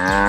Ah.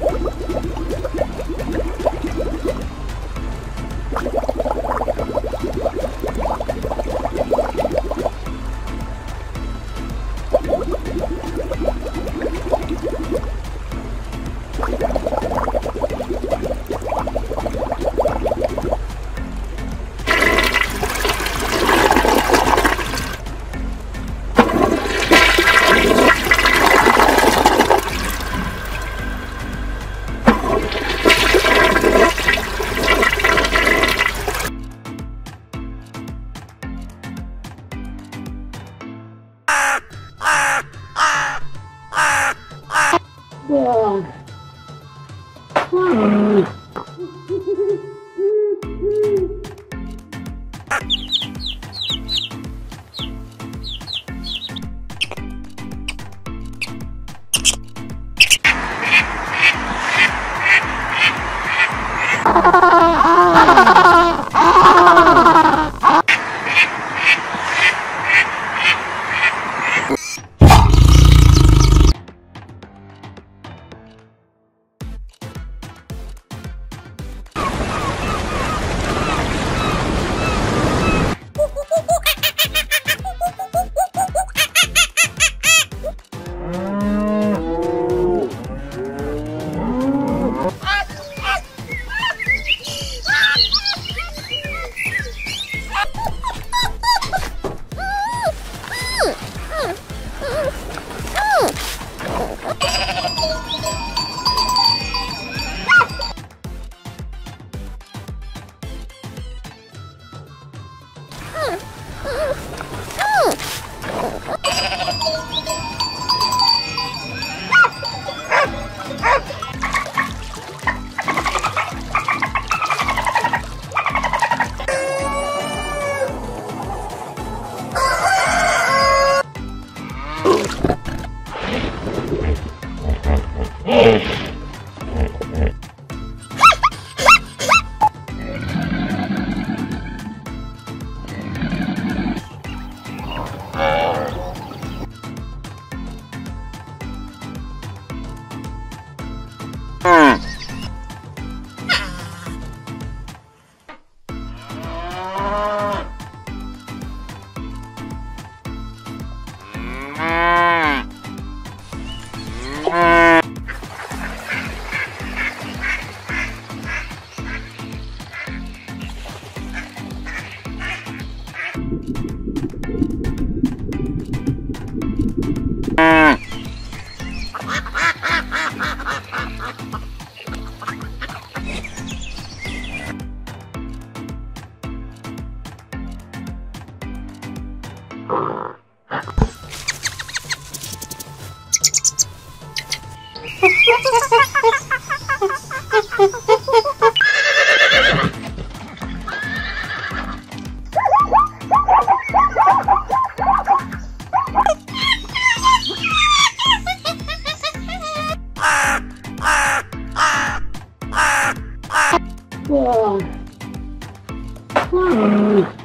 ハハハハ! 哇哇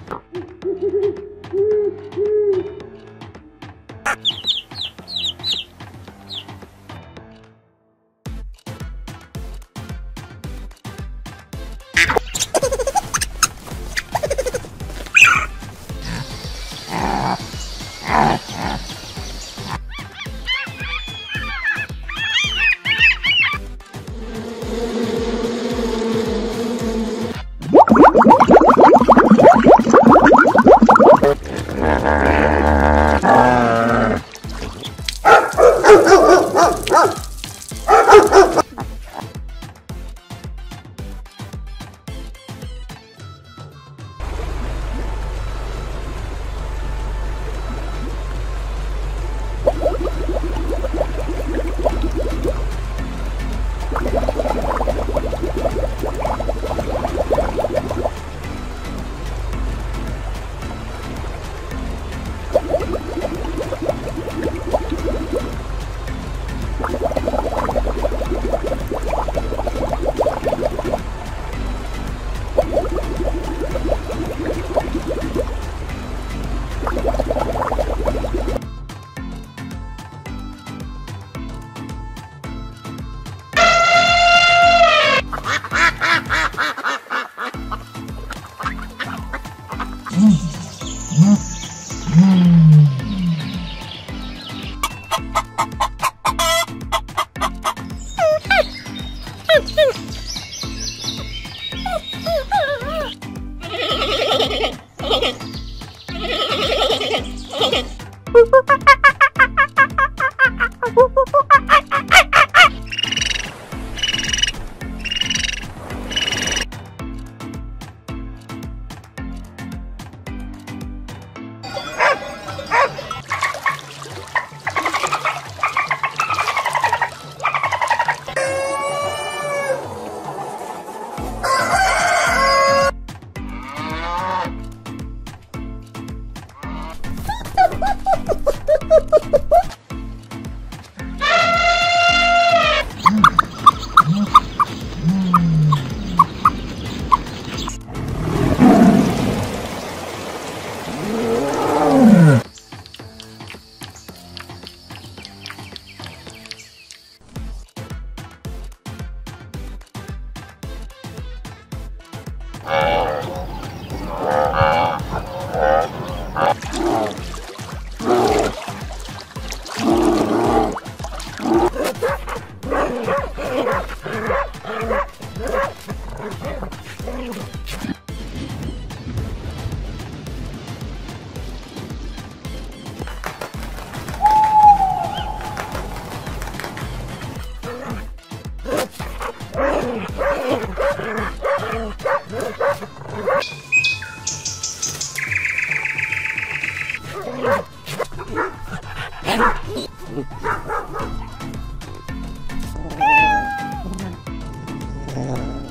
Yeah.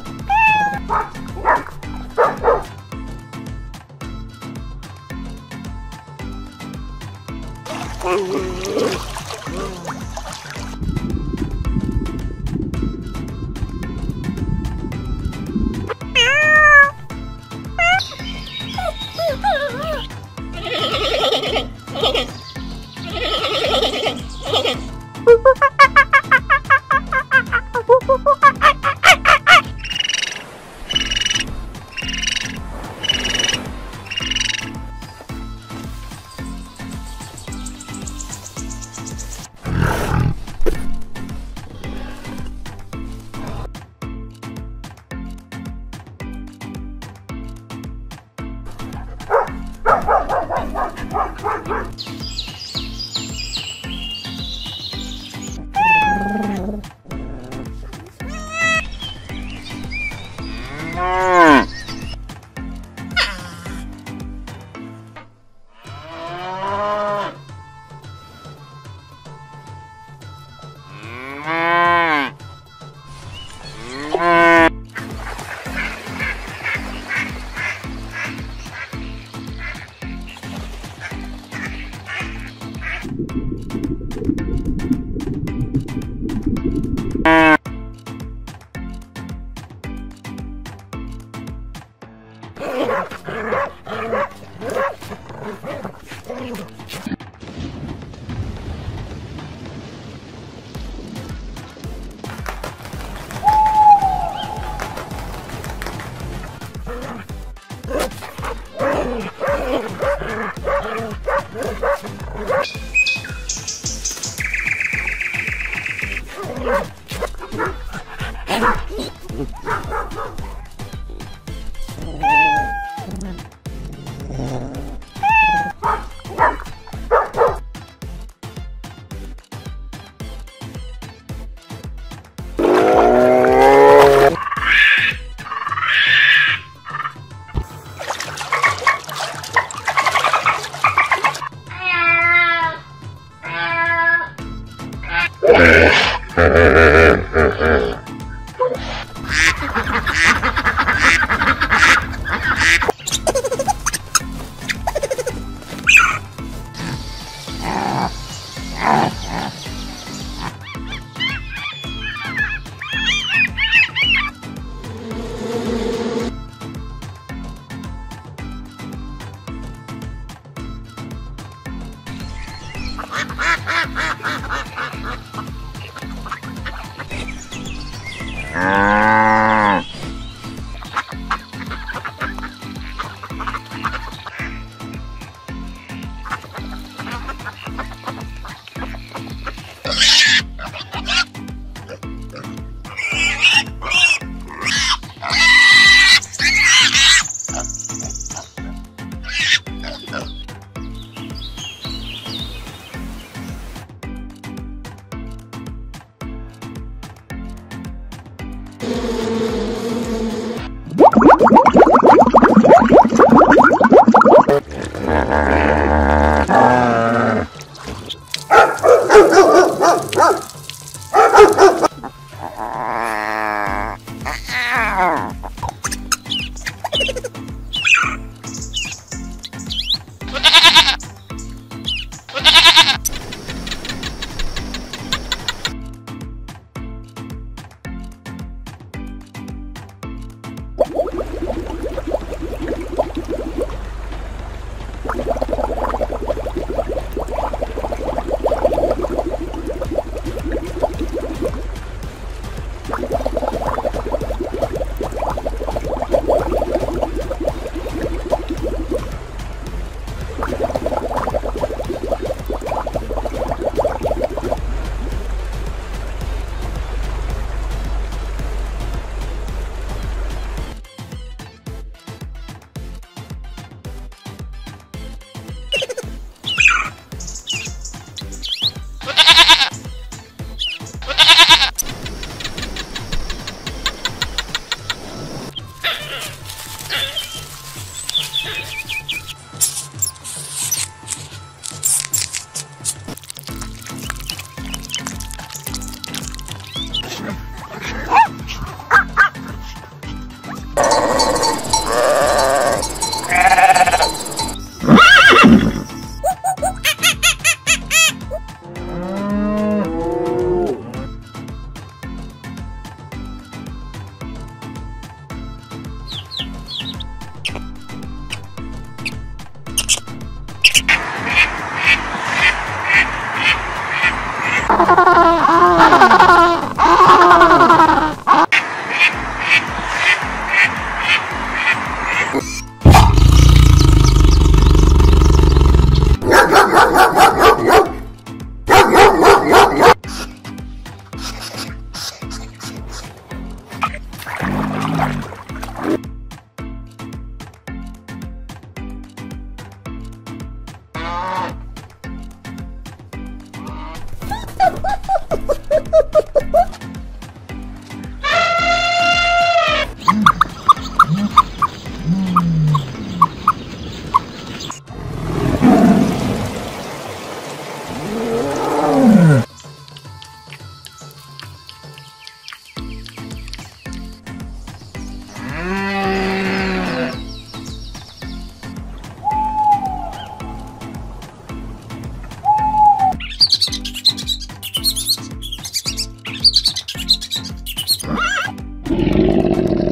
you.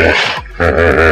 Eh.